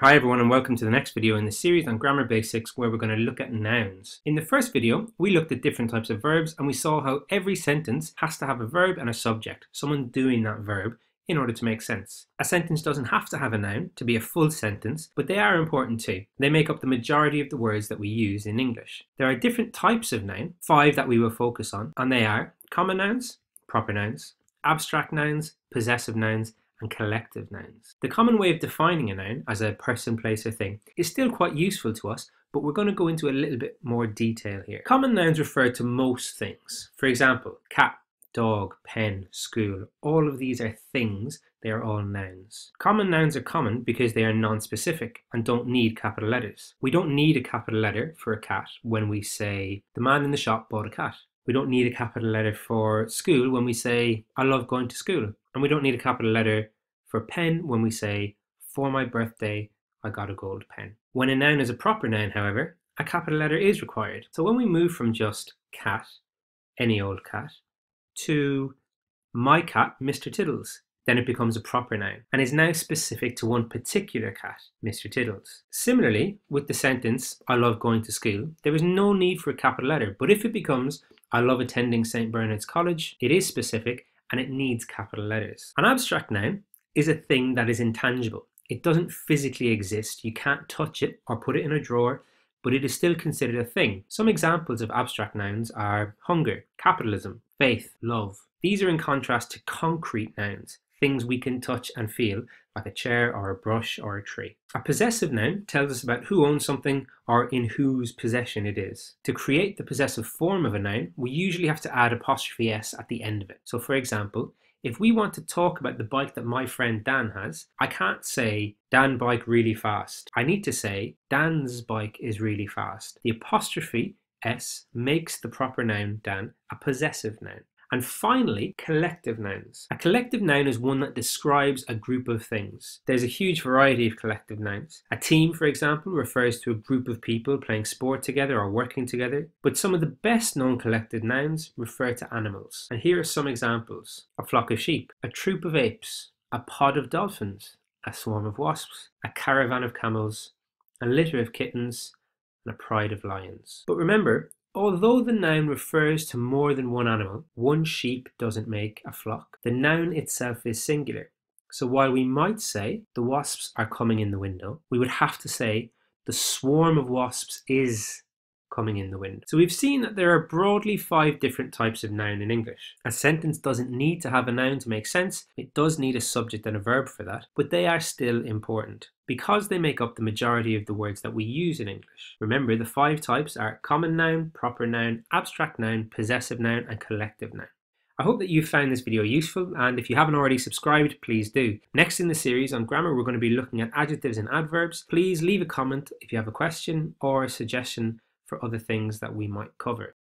Hi everyone and welcome to the next video in the series on grammar basics where we're going to look at nouns. In the first video we looked at different types of verbs and we saw how every sentence has to have a verb and a subject, someone doing that verb in order to make sense. A sentence doesn't have to have a noun to be a full sentence, but they are important too. They make up the majority of the words that we use in English. There are different types of noun, five that we will focus on, and they are common nouns, proper nouns, abstract nouns, possessive nouns, and collective nouns. The common way of defining a noun as a person, place, or thing is still quite useful to us, but we're going to go into a little bit more detail here. Common nouns refer to most things. For example, cat, dog, pen, school, all of these are things, they are all nouns. Common nouns are common because they are non-specific and don't need capital letters. We don't need a capital letter for a cat when we say, the man in the shop bought a cat. We don't need a capital letter for school when we say, I love going to school. And we don't need a capital letter for pen when we say, for my birthday, I got a gold pen. When a noun is a proper noun, however, a capital letter is required. So when we move from just cat, any old cat, to my cat, Mr. Tiddles, then it becomes a proper noun and is now specific to one particular cat, Mr. Tiddles. Similarly, with the sentence, I love going to school, there is no need for a capital letter, but if it becomes, I love attending St. Bernard's College, it is specific and it needs capital letters. An abstract noun is a thing that is intangible. It doesn't physically exist. You can't touch it or put it in a drawer, but it is still considered a thing. Some examples of abstract nouns are hunger, capitalism, faith, love. These are in contrast to concrete nouns, things we can touch and feel, like a chair or a brush or a tree. A possessive noun tells us about who owns something or in whose possession it is. To create the possessive form of a noun, we usually have to add apostrophe s at the end of it. So for example, if we want to talk about the bike that my friend Dan has, I can't say Dan bike really fast. I need to say Dan's bike is really fast. The apostrophe s makes the proper noun Dan a possessive noun. And finally, collective nouns. A collective noun is one that describes a group of things. There's a huge variety of collective nouns. A team, for example, refers to a group of people playing sport together or working together. But some of the best known collective nouns refer to animals. And here are some examples. A flock of sheep, a troop of apes, a pod of dolphins, a swarm of wasps, a caravan of camels, a litter of kittens, and a pride of lions. But remember, Although the noun refers to more than one animal, one sheep doesn't make a flock. The noun itself is singular. So while we might say the wasps are coming in the window, we would have to say the swarm of wasps is coming in the wind. So we've seen that there are broadly five different types of noun in English. A sentence doesn't need to have a noun to make sense, it does need a subject and a verb for that, but they are still important because they make up the majority of the words that we use in English. Remember, the five types are common noun, proper noun, abstract noun, possessive noun, and collective noun. I hope that you found this video useful and if you haven't already subscribed, please do. Next in the series on grammar, we're going to be looking at adjectives and adverbs. Please leave a comment if you have a question or a suggestion for other things that we might cover.